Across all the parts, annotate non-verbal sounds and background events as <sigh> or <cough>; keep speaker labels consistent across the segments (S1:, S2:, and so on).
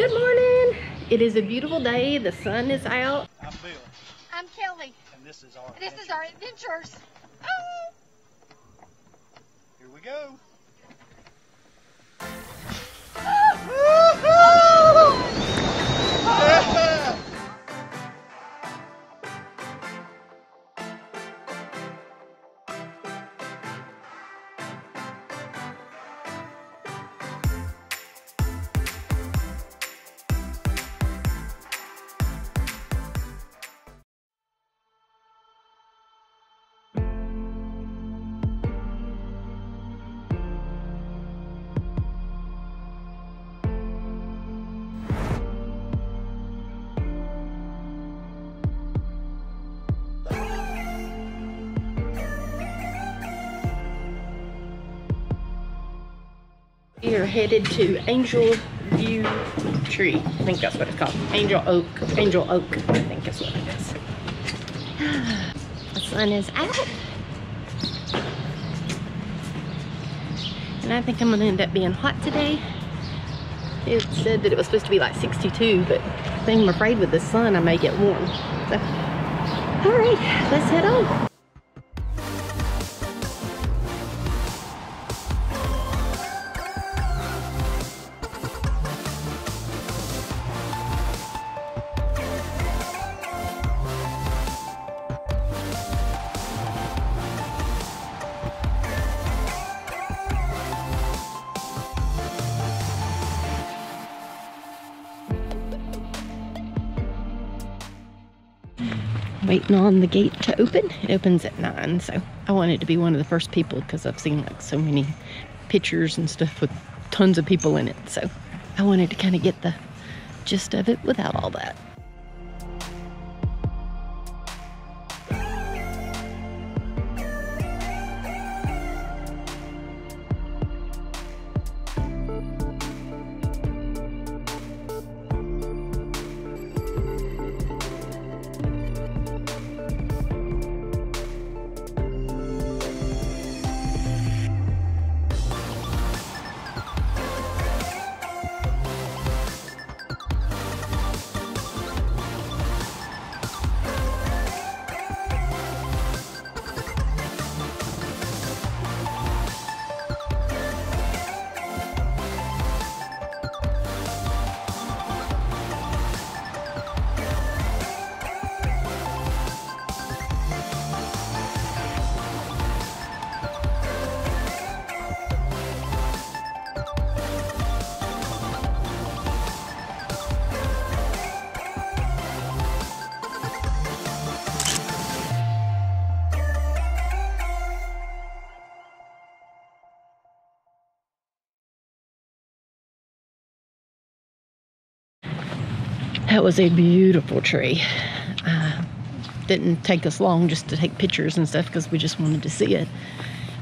S1: Good morning. It is a beautiful day. The sun is out.
S2: I'm Bill,
S3: I'm Kelley.
S2: and this is our.
S3: This is our adventures. Oh.
S2: Here we go.
S1: We are headed to Angel View Tree. I think that's what it's called. Angel Oak. Angel Oak, I think is what it is. The sun is out. And I think I'm gonna end up being hot today. It said that it was supposed to be like 62, but I think I'm afraid with the sun I may get warm. So, all right, let's head on. Waiting on the gate to open. It opens at 9, so I wanted to be one of the first people because I've seen like so many pictures and stuff with tons of people in it. So I wanted to kind of get the gist of it without all that. That was a beautiful tree. Uh, didn't take us long just to take pictures and stuff because we just wanted to see it.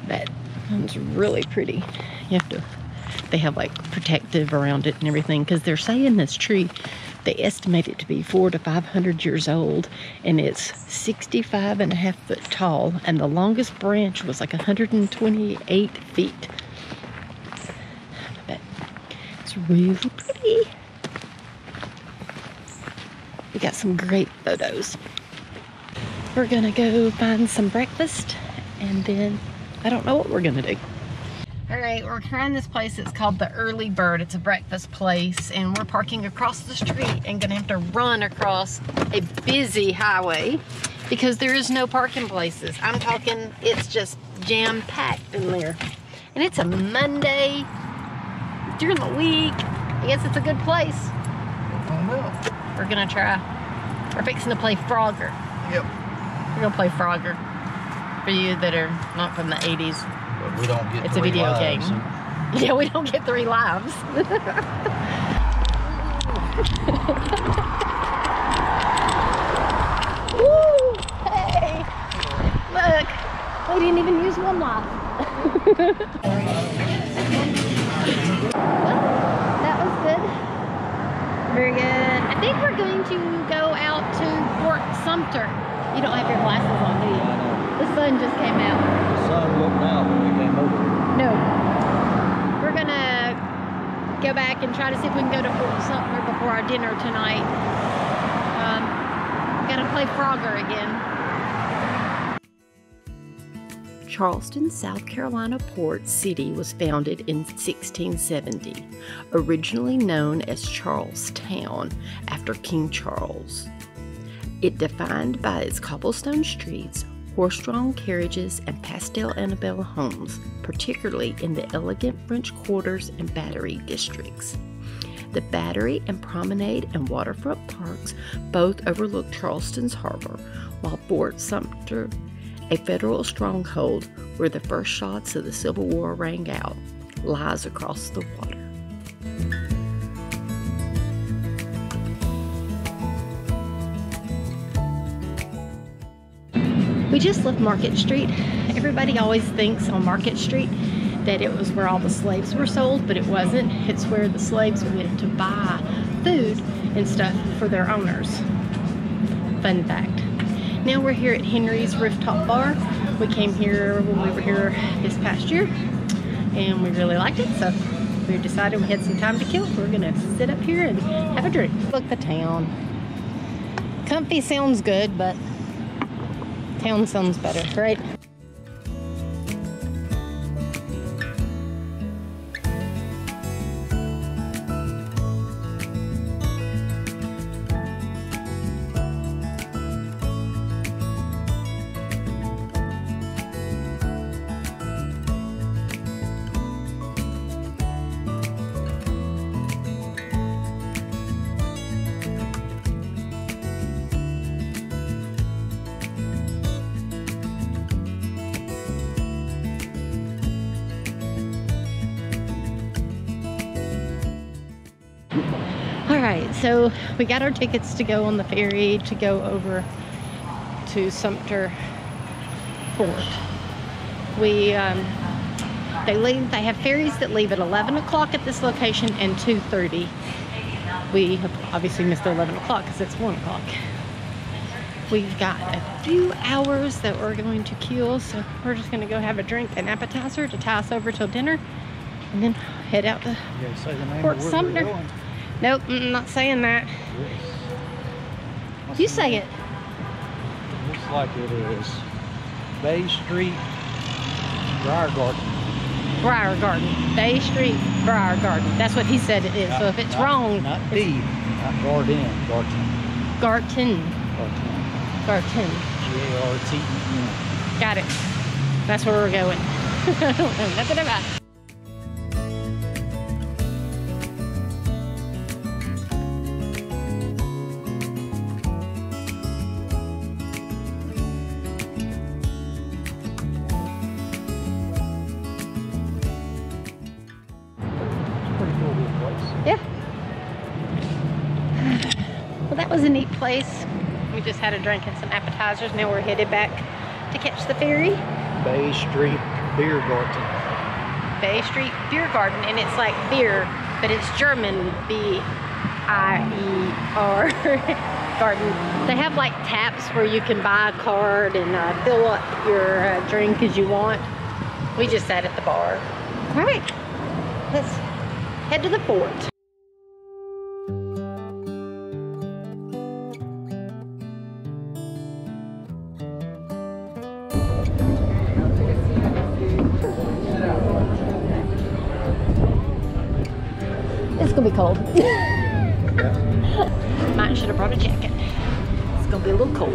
S1: That one's really pretty. You have to, they have like protective around it and everything because they're saying this tree, they estimate it to be four to 500 years old and it's 65 and a half foot tall and the longest branch was like 128 feet. But it's really pretty. We got some great photos. We're gonna go find some breakfast and then I don't know what we're gonna do. All right, we're trying this place. It's called the Early Bird. It's a breakfast place and we're parking across the street and gonna have to run across a busy highway because there is no parking places. I'm talking, it's just jam packed in there. And it's a Monday during the week. I guess it's a good place. We're gonna try. We're fixing to play Frogger.
S2: Yep.
S1: We're gonna play Frogger. For you that are not from the 80s,
S2: But we don't get
S1: it's a video
S2: lives.
S1: game. <laughs> Yeah, we don't get three lives. <laughs> Woo! Hey! Look! We didn't even use one life. <laughs> well, that was good. Very good. I think we're going to go out to Fort Sumter. You don't have your glasses on, do you? The sun just came out.
S2: The sun looked out when we came over.
S1: No. We're gonna go back and try to see if we can go to Fort Sumter before our dinner tonight. Um, gotta play Frogger again. Charleston, South Carolina Port City was founded in 1670, originally known as Charlestown after King Charles. It defined by its cobblestone streets, horse-drawn carriages, and pastel antebellum homes, particularly in the elegant French quarters and Battery districts. The Battery and Promenade and waterfront parks both overlook Charleston's harbor, while Fort Sumter a federal stronghold where the first shots of the Civil War rang out, lies across the water. We just left Market Street. Everybody always thinks on Market Street that it was where all the slaves were sold, but it wasn't. It's where the slaves went to buy food and stuff for their owners. Fun fact. Now we're here at Henry's Rooftop Bar. We came here when we were here this past year and we really liked it. So we decided we had some time to kill. We're gonna sit up here and have a drink. Look the town. Comfy sounds good, but town sounds better, right? So we got our tickets to go on the ferry to go over to Sumter Fort. We um, they leave. They have ferries that leave at 11 o'clock at this location and 2:30. We have obviously missed the 11 o'clock because it's one o'clock. We've got a few hours that we're going to kill, so we're just going to go have a drink and appetizer to tie us over till dinner, and then head out to
S2: You gotta say the name
S1: Fort Sumter. Nope, mm, not saying that.
S2: Yes.
S1: You say
S2: name?
S1: it.
S2: Looks like it is Bay Street, Briar Garden.
S1: Briar Garden. Bay Street, Briar Garden. That's what he said it is. so if it's
S2: Not-
S1: wrong,
S2: Not
S1: it's
S2: D, not Garden, Garden,
S1: Garton.
S2: Garden.
S1: Garton.
S2: G-A-R-T-E-N.
S1: Got it. That's where we're going. <laughs> I don't know nothing about it. That was a neat place. We just had a drink and some appetizers. Now we're headed back to catch the ferry.
S2: Bay Street Beer Garden.
S1: Bay Street Beer Garden, and it's like beer, but it's German B I E R <laughs> garden. They have like taps where you can buy a card and uh, fill up your uh, drink as you want. We just sat at the bar. All right, let's head to the fort. It's gonna be cold. <laughs> Matt should have brought a jacket. It's gonna be a little cold.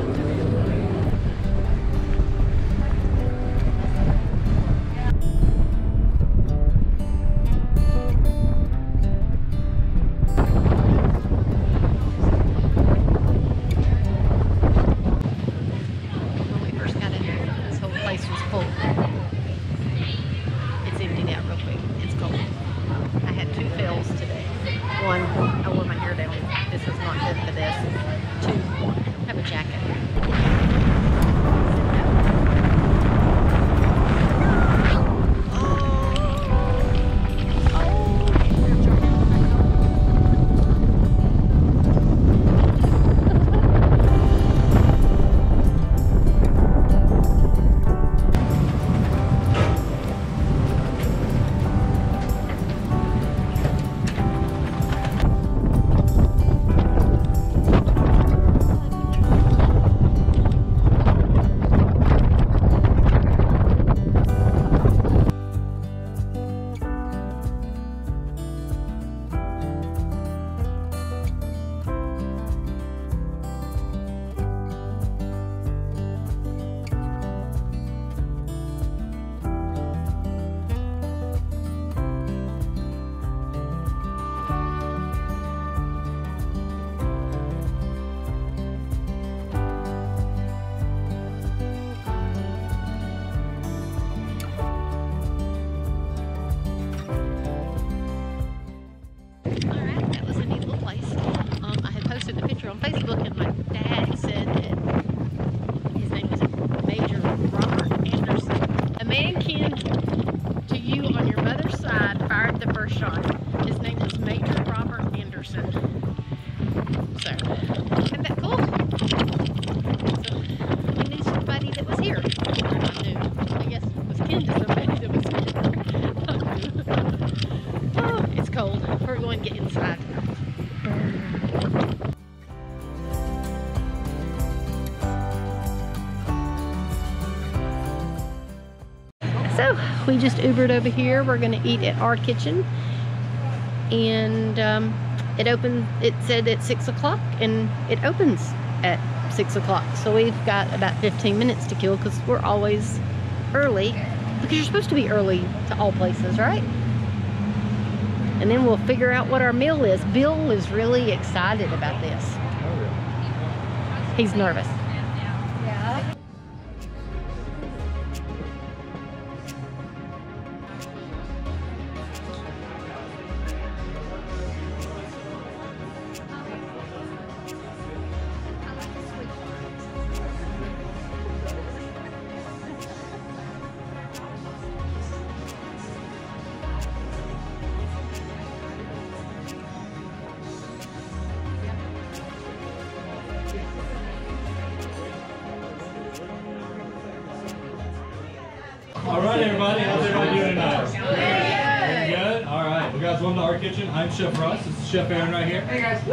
S1: One, To get inside. So we just Ubered over here. We're gonna eat at R Kitchen, and um, it opened. It said at six o'clock, and it opens at six o'clock. So we've got about 15 minutes to kill because we're always early. Because you're supposed to be early to all places, right? And then we'll figure out what our meal is. Bill is really excited about this. Oh, He's nervous.
S4: Right, everybody. How's everybody doing tonight? Doing good. All right. Well, guys, welcome to R Kitchen. I'm Chef Russ. This is Chef Aaron right here. Hey guys.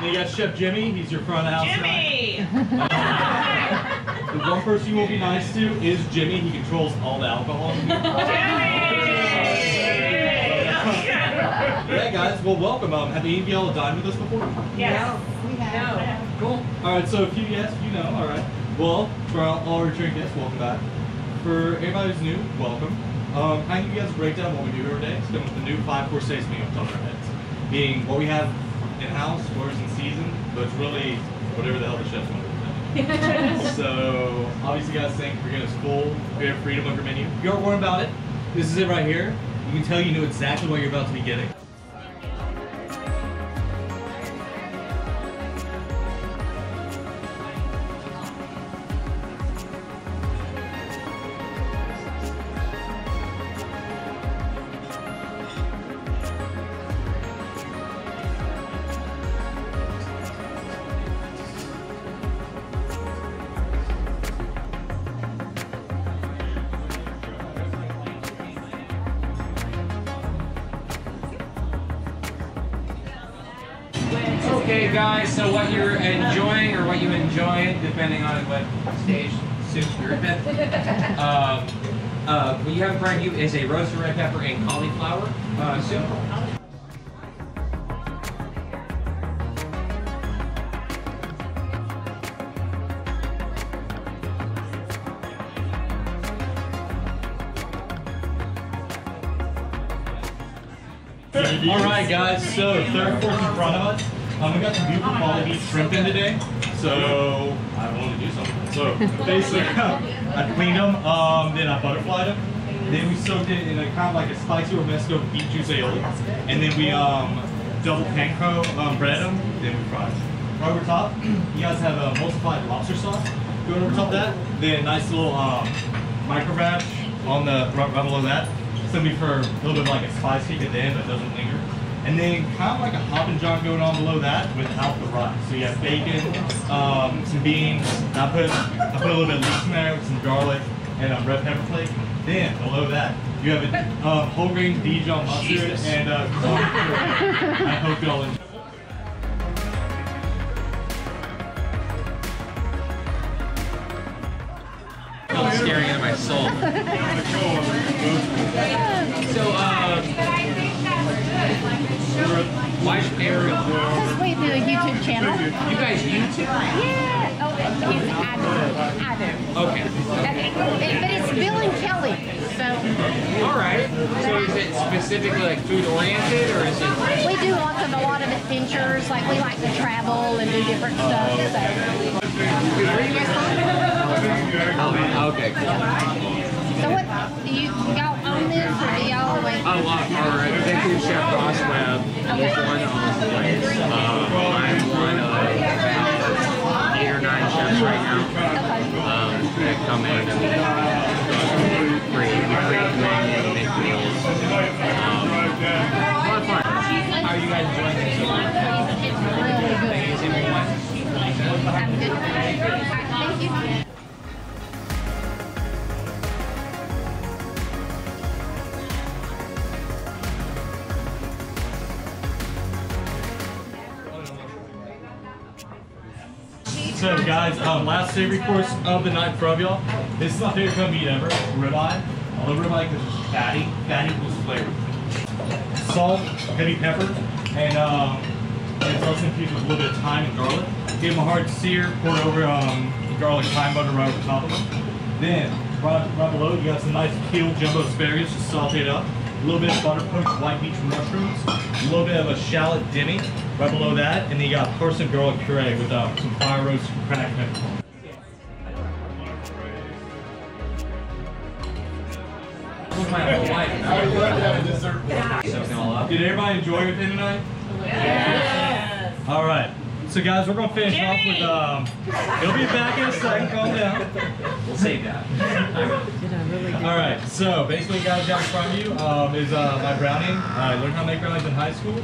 S4: Then you got Chef Jimmy. He's your front of house Jimmy. <laughs> the one person you won't be nice to is Jimmy. He controls all the alcohol. in here. <laughs> yeah, guys. Well, welcome. Um, have any of y'all dined with us before? Yeah, we have. Cool. All right, so if you yes, you know. All right. Well, for all all our returning guests, welcome back. For everybody who's new, welcome. Um, I can give you guys a breakdown of what we do every day. It's going with the new five course taste menu on top of our heads, being what we have in house, what's in season, but it's really whatever the hell the chefs want to do. <laughs> so obviously, you guys, you for getting full. We have freedom of your menu. If you aren't worried about it, this is it right here. You can tell you know exactly what you're about to be getting.
S5: Okay, guys, so what you're enjoying or what you enjoyed, depending on what stage soup you're in, um, uh, what you have in front of you is a roasted red pepper and cauliflower uh, soup.
S4: All right, guys. So third course in front of us. Um, we got some beautiful quality shrimp in today. So I wanted to do something. So basically, <laughs> I cleaned them, um, then I butterflied them. Then we soaked it in a kind of like a spicy romesco beef juice aioli. And then we um, double panko um, bread them. Then we fried. Right over top, you guys have a multiplied lobster sauce. Going over top of that, then a nice little um, micro batch on the right, right below that. It's gonna be for a little bit of like a spice kick at the end, but doesn't. And then kind of like a hoppin' john going on below that without the rice. So you have bacon, um, some beans. and I put I put a little bit of leeks in there with some garlic and a red pepper flake. Then below that, you have a uh, whole grain Dijon mustard
S5: Jesus.
S4: and uh, cornflakes. I hope y'all enjoy.
S5: staring at my soul. <laughs> so, uh, why Ariel?
S3: Because we do a YouTube channel.
S5: You guys YouTube?
S3: Yeah. Oh, it's, it's, I do. I do.
S5: Okay.
S3: Uh, but it's Bill and Kelley. So
S5: All right. So is it specifically like food oriented, or is it?
S3: we do lots of a lot of adventures. Like we like to travel and do different stuff. So
S5: are you guys? Oh, okay.
S3: so what do you y'all own this or do y'all wait?
S5: Oh, uh, our executive chef Ross Webb is one the place. Uh, I'm one of about eight or nine chefs right now um, that come in and uh, create, create um,
S4: last savory course of the night for y'all. This is my favorite cut of meat ever, ribeye. I love ribeye because it's fatty. Fatty equals flavor. Salt, heavy pepper, and um, it's also infused with a little bit of thyme and garlic. Give them a hard sear, pour over um, the garlic thyme butter right over top of them. Then, right, right below, you got some nice peeled jumbo asparagus, just sauteed up. A little bit of butter poached white beech mushrooms. A little bit of a shallot demi right below that. And then you got parsley garlic puree with um, some fire roast cracked peppercorn.
S5: With my whole life. Soaking all up.
S4: Did everybody enjoy your thing tonight? All right. So guys, we're gonna finish off with um. He'll be back in a second. Calm down.
S5: We'll save that.
S4: All right. So basically, what you guys got in front of you um, is uh, my brownie. I learned how to make brownies in high school.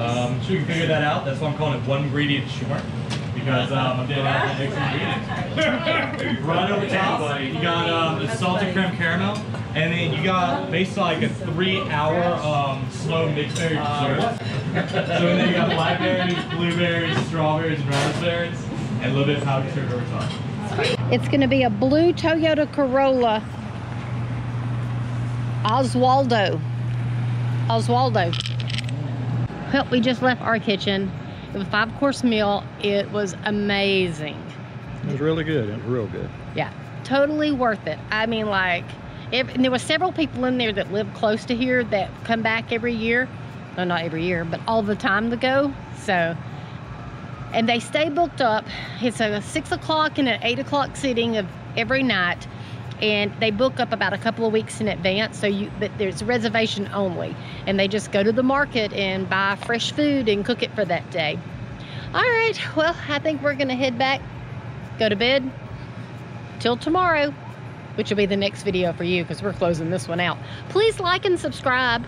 S4: Um, so you can figure that out. That's why I'm calling it one ingredient short because um, I didn't have the extra ingredients. right over top, you got um, the salted creme caramel, and then you got basically like a three-hour um, slow mixed berry dessert. so then you got blackberries, blueberries, strawberries, and raspberries, and a little bit of powdered sugar over top.
S1: It's going to be a blue Toyota Corolla Oswaldo. Oswaldo. Well, we just left R Kitchen. It was a five course meal. It was amazing.
S2: It was really good. It was real good.
S1: Yeah, totally worth it. I mean, like, and there were several people in there that live close to here that come back every year. Well, not every year, but all the time to go. So, and they stay booked up. It's a six o'clock and an eight o'clock sitting of every night, and they book up about a couple of weeks in advance. So you, but there's reservation only, and they just go to the market and buy fresh food and cook it for that day. All right, well, I think we're gonna head back, go to bed till tomorrow, which will be the next video for you because we're closing this one out. Please like and subscribe.